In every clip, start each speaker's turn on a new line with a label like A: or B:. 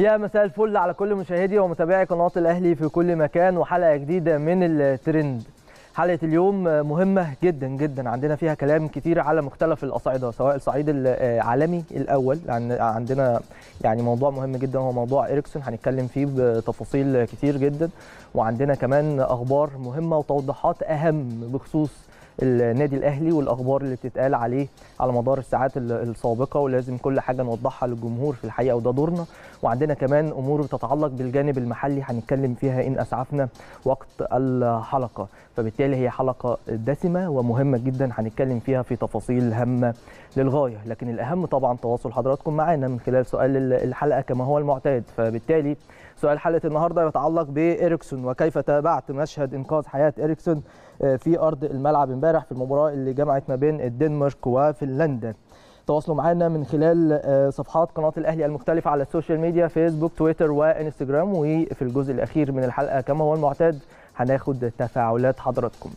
A: يا مساء الفل على كل مشاهدي ومتابعي قناة الأهلي في كل مكان وحلقة جديدة من الترند. حلقة اليوم مهمة جدا جدا. عندنا فيها كلام كتير على مختلف الأصعدة سواء الصعيد العالمي الأول. عندنا يعني موضوع مهم جدا هو موضوع اريكسون هنتكلم فيه بتفاصيل كتير جدا. وعندنا كمان أخبار مهمة وتوضيحات أهم بخصوص النادي الأهلي والأخبار اللي بتتقال عليه على مدار الساعات السابقة ولازم كل حاجة نوضحها للجمهور في الحقيقة وده دورنا. وعندنا كمان أمور بتتعلق بالجانب المحلي هنتكلم فيها إن أسعفنا وقت الحلقة. فبالتالي هي حلقة دسمة ومهمة جدا هنتكلم فيها في تفاصيل هامة للغاية. لكن الأهم طبعا تواصل حضراتكم معانا من خلال سؤال الحلقة كما هو المعتاد. فبالتالي سؤال حلقة النهارده يتعلق بإريكسون وكيف تابعت مشهد إنقاذ حياة إريكسون في أرض الملعب امبارح في المباراة اللي جمعت ما بين الدنمارك وفنلندا. تواصلوا معنا من خلال صفحات قناة الأهلي المختلفة على ال social media فيسبوك تويتر وإنستجرام. وفي الجزء الأخير من الحلقة كما هو المعتاد هناخد تفاعلات حضراتكم.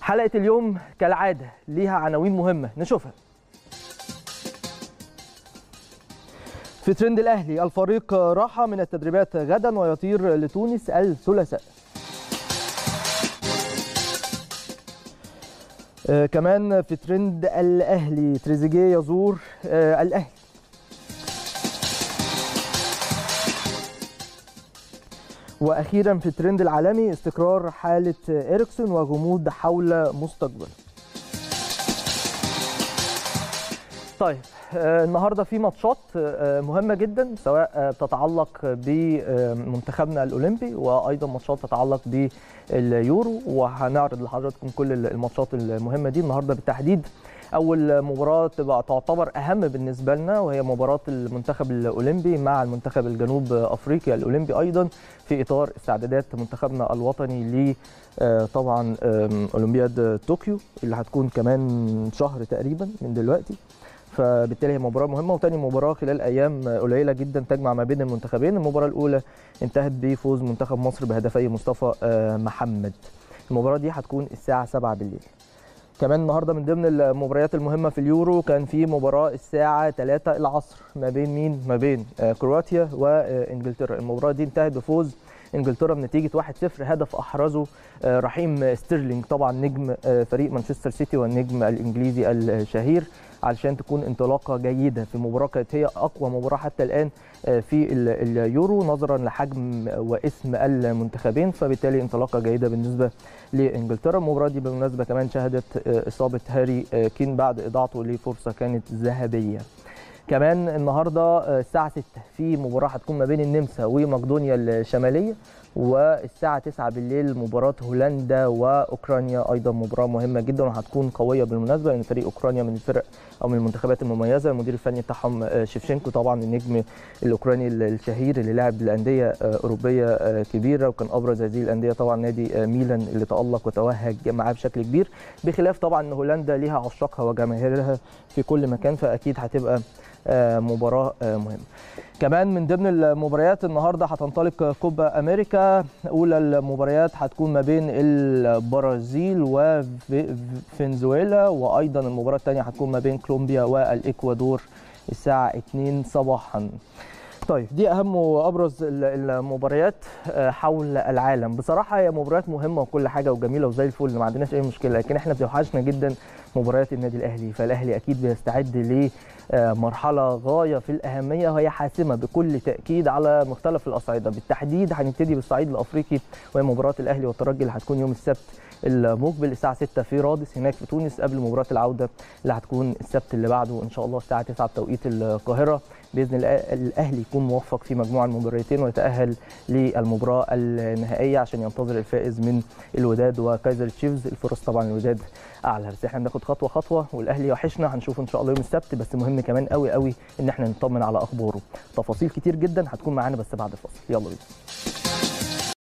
A: حلقة اليوم كالعادة ليها عناوين مهمة. نشوفها. في ترند الأهلي الفريق راحة من التدريبات غدا ويطير لتونس الثلاثاء. كمان في ترند الأهلي تريزيجيه يزور آه الأهلي. وأخيرا في الترند العالمي استقرار حالة اريكسون وغموض حول مستقبله. طيب النهارده في ماتشات مهمة جدا سواء تتعلق بمنتخبنا الأولمبي وأيضا ماتشات تتعلق باليورو وهنعرض لحضراتكم كل الماتشات المهمة دي النهارده بالتحديد. أول مباراة تبقى تعتبر أهم بالنسبة لنا وهي مباراة المنتخب الأولمبي مع المنتخب الجنوب أفريقيا الأولمبي أيضا في إطار استعدادات منتخبنا الوطني ل طبعا أولمبياد طوكيو اللي هتكون كمان شهر تقريبا من دلوقتي. فبالتالي هي مباراة مهمة وتاني مباراة خلال أيام قليلة جدا تجمع ما بين المنتخبين. المباراة الأولى انتهت بفوز منتخب مصر بهدفي مصطفى محمد. المباراة دي هتكون الساعة 7 بالليل. كمان النهارده من ضمن المباريات المهمة في اليورو كان في مباراة الساعة 3 العصر ما بين مين؟ ما بين كرواتيا وإنجلترا. المباراة دي انتهت بفوز إنجلترا بنتيجة 1-0 هدف أحرزه رحيم ستيرلينج طبعا نجم فريق مانشستر سيتي والنجم الإنجليزي الشهير. علشان تكون انطلاقة جيدة في مباراة كانت هي أقوى مباراة حتى الآن في اليورو نظرا لحجم واسم المنتخبين فبالتالي انطلاقة جيدة بالنسبة لإنجلترا. المباراة دي بالمناسبة كمان شهدت إصابة هاري كين بعد اضاعته لفرصة كانت ذهبية. كمان النهارده الساعة 6 في مباراة هتكون ما بين النمسا ومقدونيا الشمالية والساعة 9 بالليل مباراة هولندا وأوكرانيا. أيضا مباراة مهمة جدا وهتكون قوية بالمناسبة لأن فريق أوكرانيا من الفرق أو من المنتخبات المميزة. المدير الفني بتاعهم شيفشينكو طبعا النجم الأوكراني الشهير اللي لعب لأندية أوروبية كبيرة وكان أبرز هذه الأندية طبعا نادي ميلان اللي تألق وتوهج معاه بشكل كبير. بخلاف طبعا أن هولندا ليها عشاقها وجماهيرها في كل مكان فأكيد هتبقى مباراة مهمة كمان من ضمن المباريات النهارده هتنطلق كوبا أمريكا. أولى المباريات هتكون ما بين البرازيل وفنزويلا وأيضا المباراة الثانية هتكون ما بين كولومبيا والإكوادور الساعة 2 صباحا. طيب دي أهم وأبرز المباريات حول العالم. بصراحة هي مباريات مهمة وكل حاجة وجميلة وزي الفل ما عندناش أي مشكلة لكن إحنا بتوحشنا جدا مباريات النادي الأهلي. فالأهلي أكيد بيستعد ل مرحلة غاية في الأهمية وهي حاسمة بكل تأكيد على مختلف الأصعدة. بالتحديد هنبتدي بالصعيد الأفريقي وهي مباراة الأهلي والترجي اللي هتكون يوم السبت المقبل الساعة 6 في رادس هناك في تونس قبل مباراة العودة اللي هتكون السبت اللي بعده إن شاء الله الساعة 9 بتوقيت القاهرة. بإذن الله الأهلي يكون موفق في مجموعة المباراتين ويتأهل للمباراة النهائية عشان ينتظر الفائز من الوداد وكايزر تشيفز. الفرص طبعا الوداد أعلى. بس إحنا بناخد خطوة خطوة والأهلي وحشنا هنشوفه إن شاء الله يوم السبت. بس مهم كمان قوي قوي إن إحنا نطمن على أخباره. تفاصيل كتير جدا هتكون معانا بس بعد الفاصل. يلا بينا.